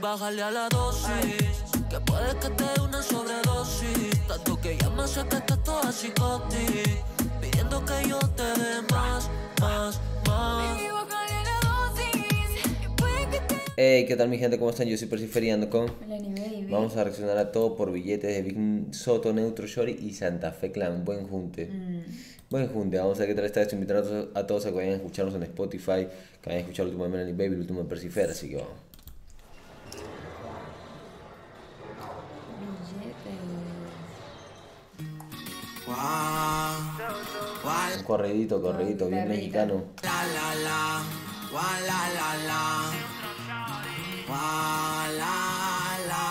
Bájale a la dosis, que puede que te dé una sobredosis. Tanto que llamas a que estás toda psicótica, pidiendo que yo te dé más, más, más. Hey, ¿qué tal mi gente? ¿Cómo están? Yo soy Persiferiando con... Melanie Baby. Vamos a reaccionar a todo por billetes de Big Soto, Neutro Shorty y Santa Fe Clan. Buen junte. Mm. Buen junte. Vamos a ver qué tal está esto. Invitar a todos, a todos a que vayan a escucharnos en Spotify, que vayan a escuchar el último de Melanie Baby, el último de Persifer, así que vamos. Corredito, corredito, bien mexicano. La la la, wa la la la, wa la la,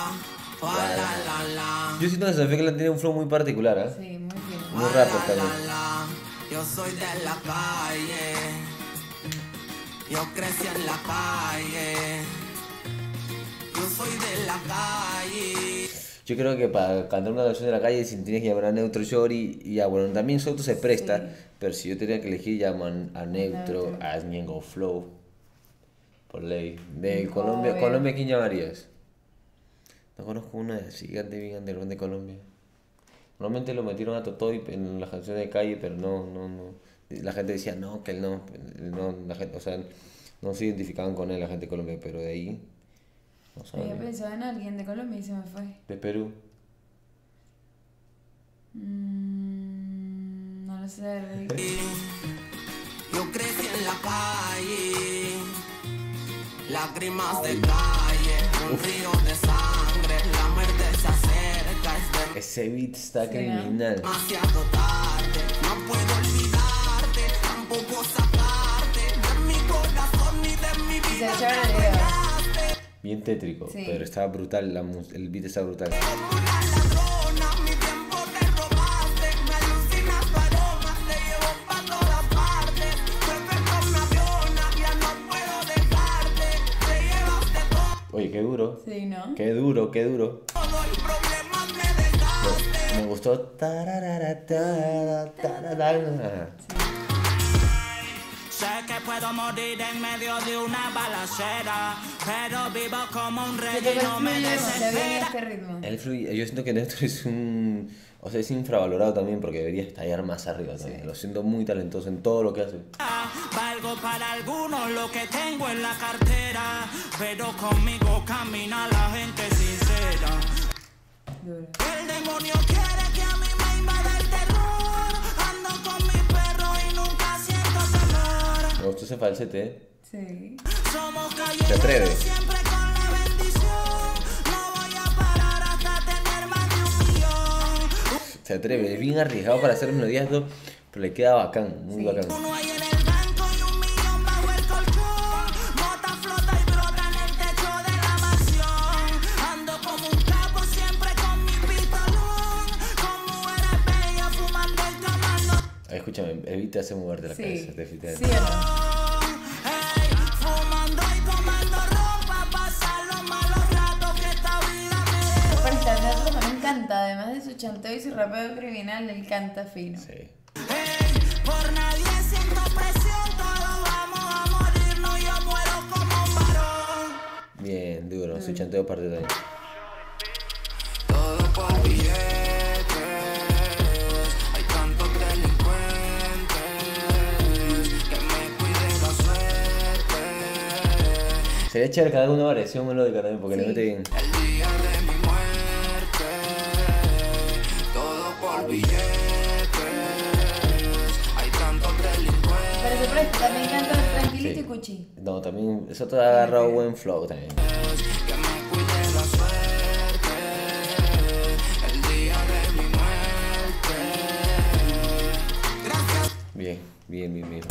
wa la la la. Yo siento que Clan tiene un flow muy particular, ¿eh? Sí, muy bien. Muy rapper también. yo soy de la calle. Yo crecí en la calle. Yo soy de la calle. Yo creo que para cantar una canción de la calle sin tienes que llamar a Neutro Shorty y ya bueno, también Soto se presta, Sí. pero si yo tenía que elegir llaman a Neutro, Neutro. a Ñengo Flow. Por ley. De Colombia. Colombia ¿quién llamarías? No conozco una gigante bien underground de Colombia. Normalmente lo metieron a Totoy en las canciones de calle, pero no, no, no. La gente decía no, que él no, no, la gente, o sea, no se identificaban con él la gente de Colombia, pero de ahí, no Yo saben. pensaba en alguien de Colombia y se me fue. De Perú. Mm, no lo sé, Rick. Yo crecí en la calle, lágrimas de calle, un río de sangre, la muerte se acerca, es Ese beat está Sí, criminal. demasiado tarde, no puedo olvidarte, tampoco sacarte de mi corazón ni de mi Se vida. Bien tétrico, Sí. pero estaba brutal, la el beat está brutal. Oye, qué duro, Sí, ¿no? qué duro, qué duro. me gustó. Tararara, tarara. Sé que puedo morir en medio de una balacera, pero vivo como un rey y no me desespera. este ritmo. El fluye- yo siento que Néstor es un. O sea, es infravalorado también porque debería estallar más arriba también. Sí. Lo siento muy talentoso en todo lo que hace. Valgo para algunos lo que tengo en la cartera, pero conmigo camina la gente sincera. El demonio quiere falsete, ¿eh? Sí. ¿Te atreves? la un. Se atreve, es bien arriesgado para hacer melodías, ¿no? pero le queda bacán, muy Sí. bacán. En el banco y un millón bajo encanta, además de su chanteo y su rapeo criminal, él canta fino. Sí. Por nadie siento presión. Todos vamos a morirnos. Yo muero como un varón. Bien, duro, su chanteo parte también. Todo por billetes, hay tantos delincuentes que me cuiden la suerte. Sería chévere cada una variación melódica también porque le Sí. mete bien. También canta tranquilito y cuchi. No, también, eso te ha agarrado buen flow también. Bien, bien, bien, bien.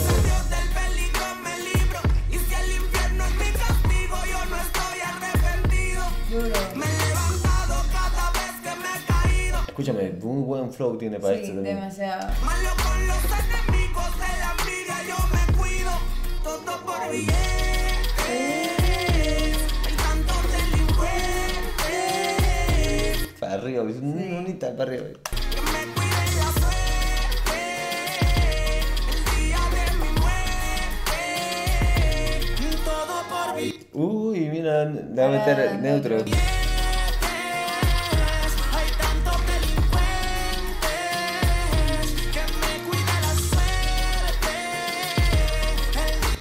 Escúchame, muy buen flow tiene para Sí, esto también. demasiado. Todo por billetes. Hay tantos delincuentes. Para arriba, es muy bonita, para arriba. Que me cuiden la suerte.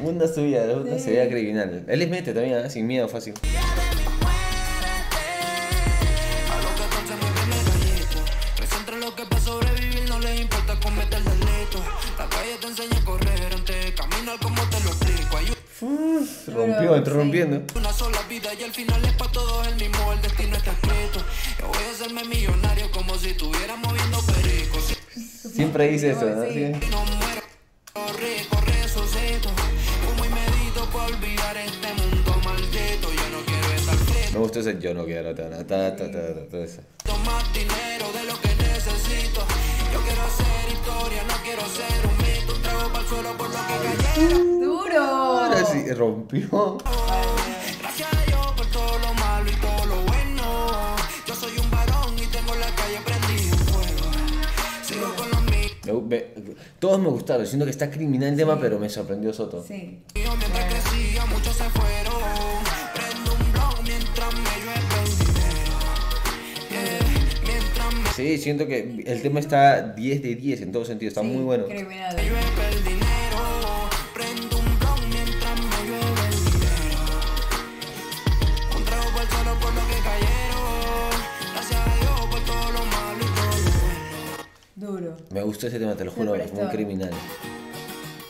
Una subida, una subida criminal. Él les mete también, ¿eh? sin miedo, fácil. A los 14 me viene gallito. Recentra lo que para sobrevivir, no les importa cometer delito. La calle te enseña a correr antes de caminar como te lo explico. Hay Se rompió, entró sí. rompiendo. una sola vida y al final es para todos el mismo, el destino está escrito. Yo voy a hacerme millonario como si estuviera moviendo perico. Si Siempre dice eso, ¿no? Sí. Sí. Me gustó ese yo no quiero, ta, ta, ta, ta, ta, todo eso. más dinero de lo que necesito. Yo quiero hacer historia, no quiero ser un mito. Un trago para el suelo por lo que cayeron. ¡Duro! Ahora sí, rompió. Gracias a Dios por todo lo malo y todo lo bueno. Yo soy un varón y tengo la calle prendida en fuego. Sigo con los míos Me- me- todos me gustaron, siento que está criminal el tema, pero me sorprendió Soto. Sí. mientras crecía, muchos se fueron. Sí, siento que el tema está 10 de 10 en todo sentido, está Sí, muy bueno. Criminal. llueve el dinero. Prendo un blog mientras me llueve el dinero. Un trago por el suelo por lo que cayeron. Gracias a Dios por todo lo malo y todo lo bueno. Duro. Me gustó ese tema, te lo juro, es muy criminal.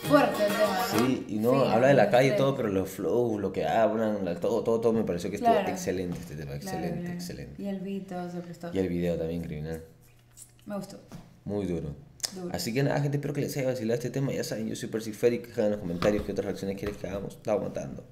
Fuerte el tema, ¿no? Sí, y no, Sí, habla de la calle y todo, pero los flows, lo que hablan, la- todo, todo, todo me pareció que estuvo Claro. excelente este tema, excelente, claro. excelente. Y el beat todo se prestó. Y el video también criminal, Me gustó. muy duro. Duro. Así que nada, gente, espero que les haya vacilado este tema. Ya saben, yo soy Percy Ferry, que en los comentarios qué otras reacciones quieres que hagamos. Estamos matando.